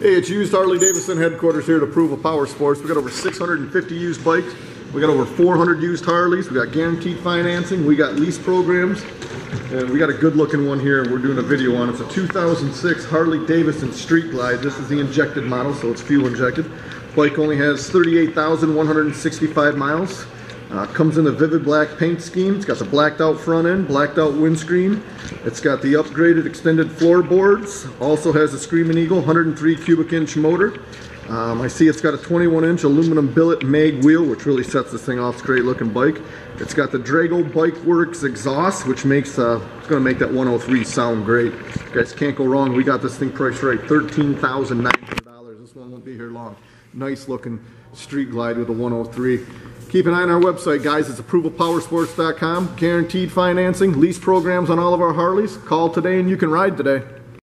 Hey, it's used Harley Davidson headquarters here at Approval Power Sports. We got over 650 used bikes. We got over 400 used Harleys. We got guaranteed financing. We got lease programs. And we got a good looking one here. We're doing a video on. It's a 2006 Harley Davidson Street Glide. This is the injected model, so it's fuel injected. Bike only has 38,165 miles. Uh, comes in a vivid black paint scheme. It's got the blacked out front end, blacked out windscreen. It's got the upgraded extended floorboards. Also has a Screaming Eagle 103 cubic inch motor. Um, I see it's got a 21 inch aluminum billet mag wheel, which really sets this thing off. It's a great looking bike. It's got the Drago Bike Works exhaust, which makes uh, it's going to make that 103 sound great. You guys can't go wrong. We got this thing priced right, $13,900. This one won't be here long. Nice looking street glide with a 103. Keep an eye on our website, guys. It's approvalpowersports.com. Guaranteed financing, lease programs on all of our Harleys. Call today and you can ride today.